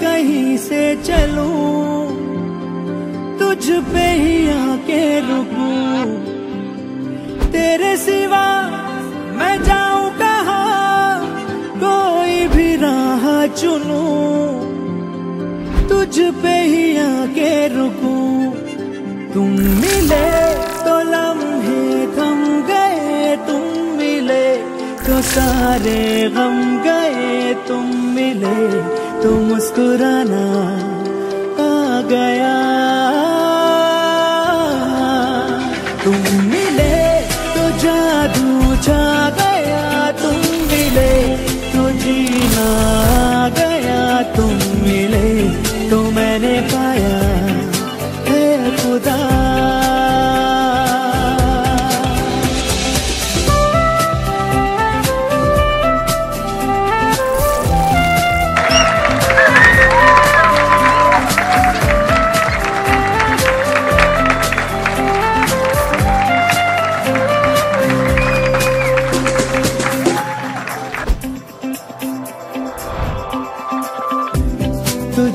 कैसे चलूँ, तुझ पे ही आके रुकूं। तेरे सिवा मैं जाऊँ कहा? कोई भी राह चुनूं, तुझ पे ही आके रुकूं। तुम तो सारे गम गए तुम मिले तो मुस्कुराना आ गया।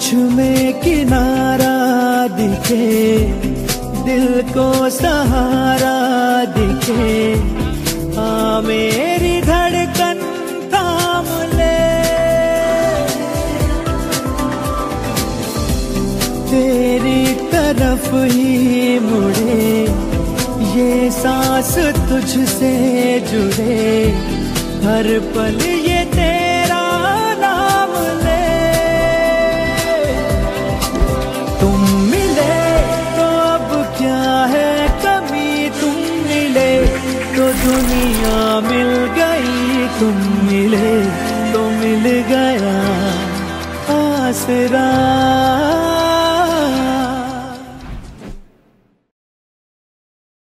तुझ में किनारा दिखे, दिल को सहारा दिखे। आ मेरी धड़कन थाम ले। तेरी तरफ़ ही मुड़े, ये सांस तुझसे जुड़े। हर पल ये दुनिया मिल गई तुम मिले तो मिल गया आसरा।